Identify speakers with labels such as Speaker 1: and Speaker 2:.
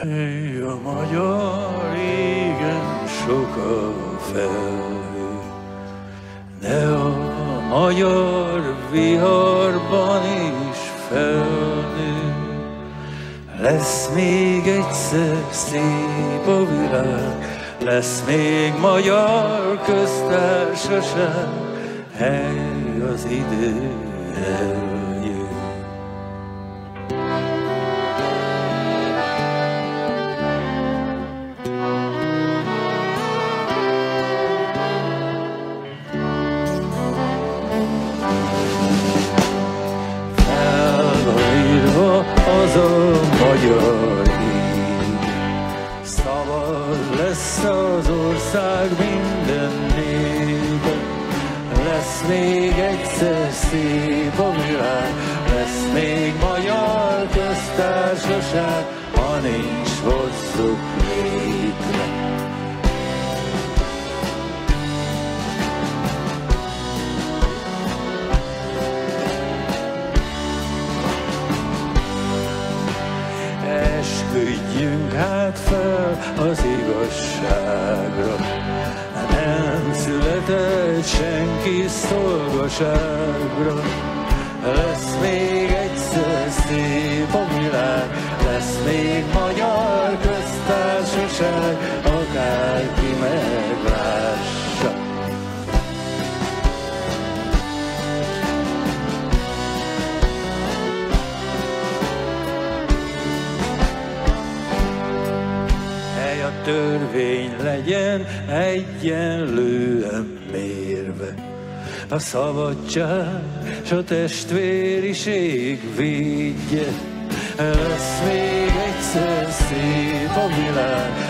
Speaker 1: Hely a magyar régen sok a felhő, de a magyar viharban is felnő. Lesz még egyszer szép a világ, lesz még magyar köztársaság, hely az idő előtt. Az ország minden népe, lesz még egyszer szép a világ, lesz még magyar köztársaság, ha nincs hosszú létre. Esküdjünk hát fel az igazságra, nem született senki szolgaságra. Lesz még egyszer szép a világ, törvény legyen egyenlően mérve. A szabadság s a testvériség védje. Lesz még egyszer szép a világ,